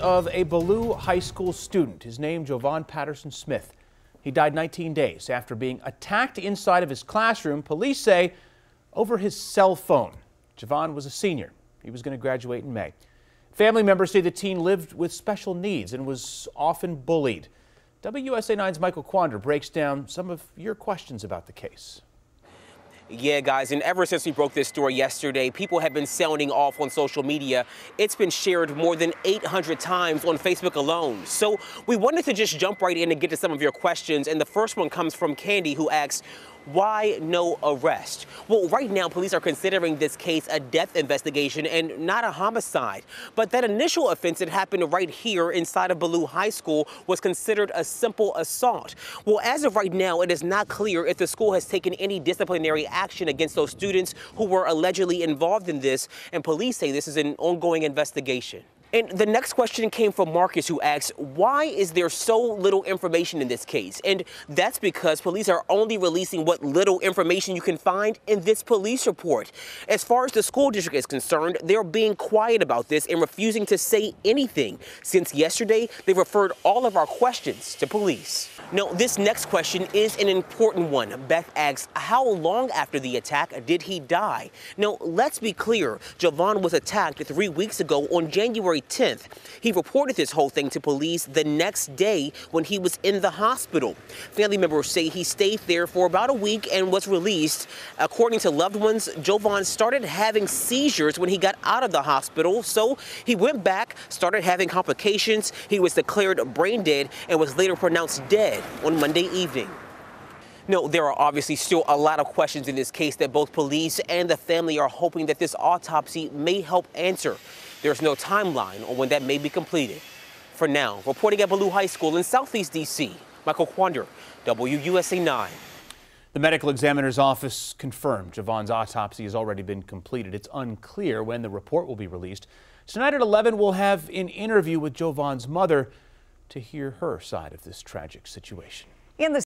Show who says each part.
Speaker 1: of a Ballou High School student. His name, Joevon Patterson Smith. He died 19 days after being attacked inside of his classroom, police say, over his cell phone. Joevon was a senior. He was going to graduate in May. Family members say the teen lived with special needs and was often bullied. WUSA 9's Michael Quander breaks down some of your questions about the case.
Speaker 2: Yeah, guys, and ever since we broke this story yesterday, people have been sounding off on social media. It's been shared more than 800 times on Facebook alone. So we wanted to just jump right in and get to some of your questions. And the first one comes from Candy, who asks, why no arrest? Well, right now, police are considering this case a death investigation and not a homicide. But that initial offense that happened right here inside of Ballou High School was considered a simple assault. Well, as of right now, it is not clear if the school has taken any disciplinary action against those students who were allegedly involved in this, and police say this is an ongoing investigation. And the next question came from Marcus, who asks, why is there so little information in this case? And that's because police are only releasing what little information you can find in this police report. As far as the school district is concerned, they're being quiet about this and refusing to say anything. Since yesterday, they've referred all of our questions to police. Now, this next question is an important one. Beth asks, how long after the attack did he die? Now, let's be clear. Joevon was attacked three weeks ago on January 10th. He reported this whole thing to police the next day when he was in the hospital. Family members say he stayed there for about a week and was released. According to loved ones, Joevon started having seizures when he got out of the hospital. So he went back, started having complications. He was declared brain dead and was later pronounced dead on Monday evening. No, there are obviously still a lot of questions in this case that both police and the family are hoping that this autopsy may help answer. There's no timeline on when that may be completed. For now, reporting at Ballou High School in Southeast D.C., Michael Quander, WUSA 9.
Speaker 1: The medical examiner's office confirmed Joevon's autopsy has already been completed. It's unclear when the report will be released. Tonight at 11, we'll have an interview with Joevon's mother to hear her side of this tragic situation. In the